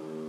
Mm-hmm.